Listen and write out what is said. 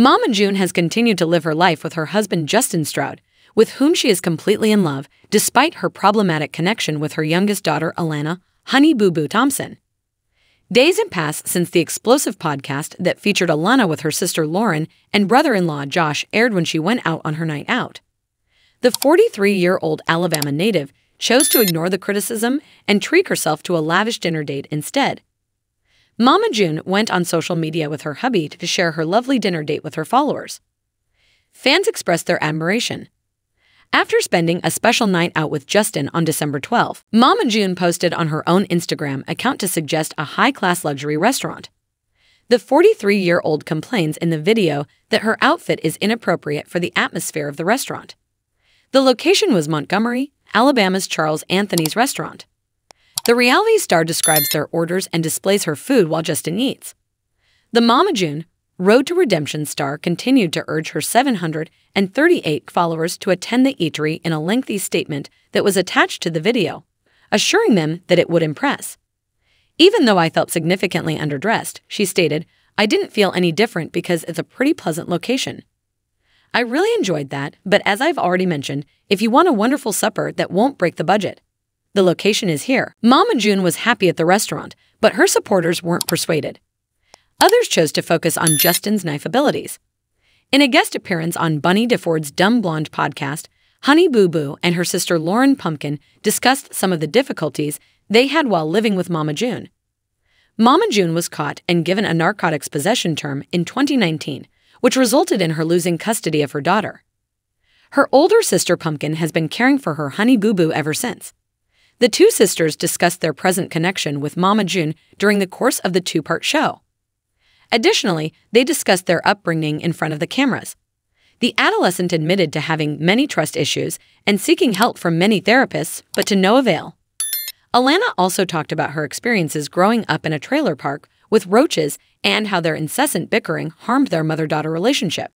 Mama June has continued to live her life with her husband Justin Stroud, with whom she is completely in love, despite her problematic connection with her youngest daughter, Alana Honey Boo Boo Thompson. Days have passed since the explosive podcast that featured Alana with her sister Lauren and brother in law Josh aired when she went out on her night out. The 43 year old Alabama native chose to ignore the criticism and treat herself to a lavish dinner date instead. Mama June went on social media with her hubby to share her lovely dinner date with her followers. Fans expressed their admiration. After spending a special night out with Justin on December 12, Mama June posted on her own Instagram account to suggest a high class luxury restaurant. The 43 year old complains in the video that her outfit is inappropriate for the atmosphere of the restaurant. The location was Montgomery, Alabama's Charles Anthony's restaurant. The reality star describes their orders and displays her food while Justin eats. The Mama June, Road to Redemption star continued to urge her 738 followers to attend the eatery in a lengthy statement that was attached to the video, assuring them that it would impress. Even though I felt significantly underdressed, she stated, I didn't feel any different because it's a pretty pleasant location. I really enjoyed that, but as I've already mentioned, if you want a wonderful supper that won't break the budget, the location is here. Mama June was happy at the restaurant, but her supporters weren't persuaded. Others chose to focus on Justin's knife abilities. In a guest appearance on Bunnie DeFord's Dumb Blonde podcast, Honey Boo Boo and her sister Lauren Pumpkin discussed some of the difficulties they had while living with Mama June. Mama June was caught and given a narcotics possession term in 2019, which resulted in her losing custody of her daughter. Her older sister Pumpkin has been caring for her Honey Boo Boo ever since. The two sisters discussed their present connection with Mama June during the course of the two part show. Additionally, they discussed their upbringing in front of the cameras. The adolescent admitted to having many trust issues and seeking help from many therapists, but to no avail. Alana also talked about her experiences growing up in a trailer park with roaches and how their incessant bickering harmed their mother daughter relationship.